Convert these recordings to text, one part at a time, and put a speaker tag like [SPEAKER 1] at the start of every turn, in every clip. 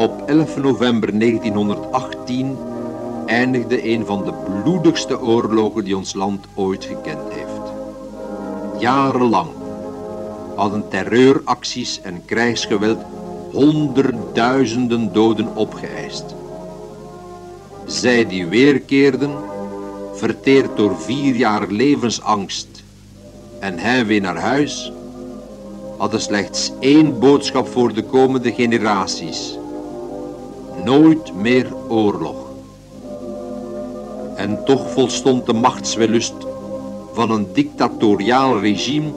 [SPEAKER 1] Op 11 november 1918 eindigde een van de bloedigste oorlogen die ons land ooit gekend heeft. Jarenlang hadden terreuracties en krijgsgeweld honderdduizenden doden opgeëist. Zij die weerkeerden, verteerd door vier jaar levensangst en heimwee naar huis, hadden slechts één boodschap voor de komende generaties. Nooit meer oorlog. En toch volstond de machtswellust van een dictatoriaal regime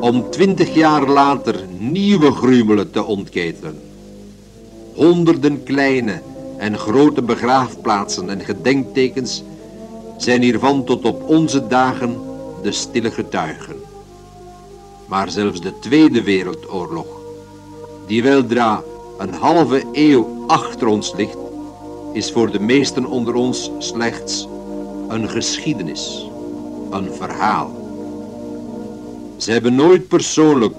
[SPEAKER 1] om twintig jaar later nieuwe gruwelen te ontketenen. Honderden kleine en grote begraafplaatsen en gedenktekens zijn hiervan tot op onze dagen de stille getuigen. Maar zelfs de Tweede Wereldoorlog, die weldra een halve eeuw achter ons ligt, is voor de meesten onder ons slechts een geschiedenis, een verhaal. Ze hebben nooit persoonlijk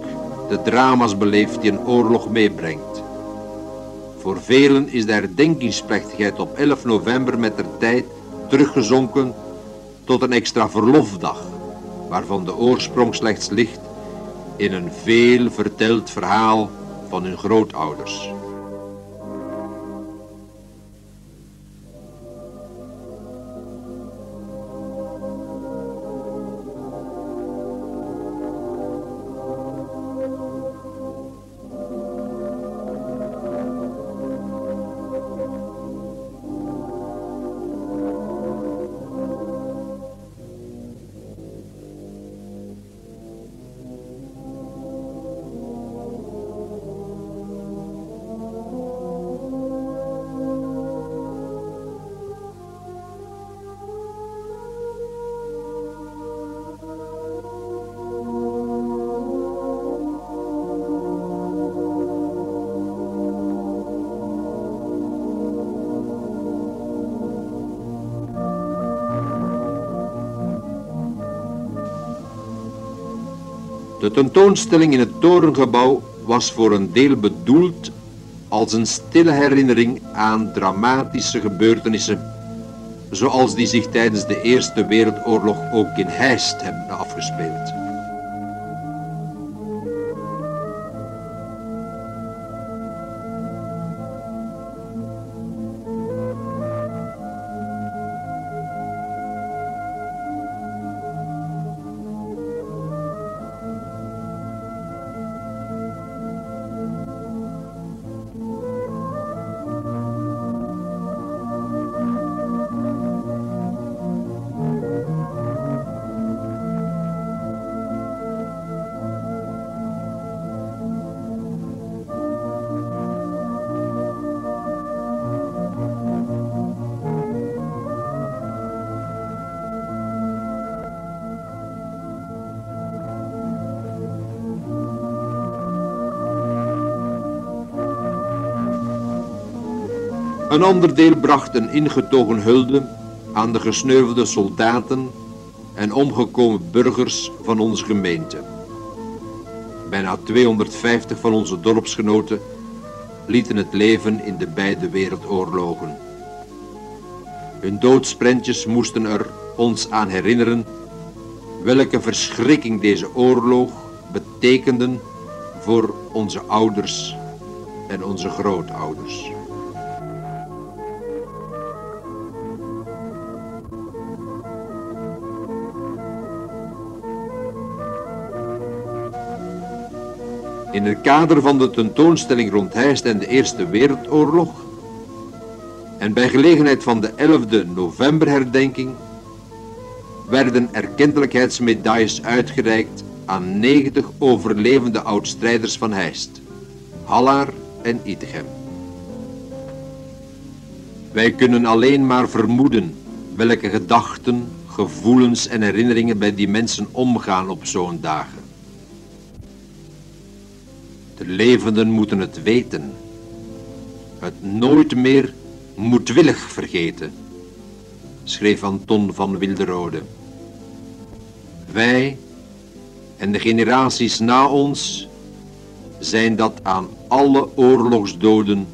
[SPEAKER 1] de drama's beleefd die een oorlog meebrengt. Voor velen is de herdenkingsplechtigheid op 11 november met de tijd teruggezonken tot een extra verlofdag, waarvan de oorsprong slechts ligt in een veel verteld verhaal van hun grootouders. De tentoonstelling in het torengebouw was voor een deel bedoeld als een stille herinnering aan dramatische gebeurtenissen, zoals die zich tijdens de Eerste Wereldoorlog ook in Heist hebben afgespeeld. Een ander deel bracht een ingetogen hulde aan de gesneuvelde soldaten en omgekomen burgers van onze gemeente. Bijna 250 van onze dorpsgenoten lieten het leven in de beide wereldoorlogen. Hun doodsprentjes moesten er ons aan herinneren welke verschrikking deze oorlog betekenden voor onze ouders en onze grootouders. In het kader van de tentoonstelling rond Heist en de Eerste Wereldoorlog en bij gelegenheid van de 11e novemberherdenking werden erkentelijkheidsmedailles uitgereikt aan 90 overlevende oudstrijders van Heist, Hallaar en Itegem. Wij kunnen alleen maar vermoeden welke gedachten, gevoelens en herinneringen bij die mensen omgaan op zo'n dagen. De levenden moeten het weten. Het nooit meer moedwillig vergeten, schreef Anton van Wilderode. Wij en de generaties na ons zijn dat aan alle oorlogsdoden